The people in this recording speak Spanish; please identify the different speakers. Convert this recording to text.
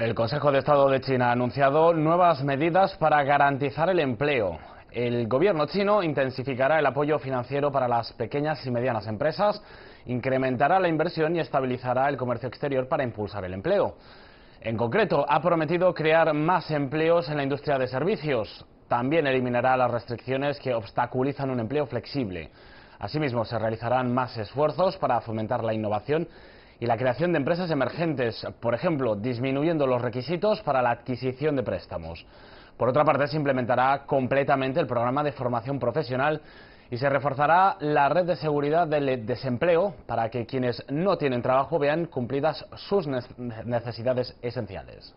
Speaker 1: El Consejo de Estado de China ha anunciado nuevas medidas para garantizar el empleo. El gobierno chino intensificará el apoyo financiero para las pequeñas y medianas empresas, incrementará la inversión y estabilizará el comercio exterior para impulsar el empleo. En concreto, ha prometido crear más empleos en la industria de servicios. También eliminará las restricciones que obstaculizan un empleo flexible. Asimismo, se realizarán más esfuerzos para fomentar la innovación y la creación de empresas emergentes, por ejemplo, disminuyendo los requisitos para la adquisición de préstamos. Por otra parte, se implementará completamente el programa de formación profesional y se reforzará la red de seguridad del desempleo para que quienes no tienen trabajo vean cumplidas sus necesidades esenciales.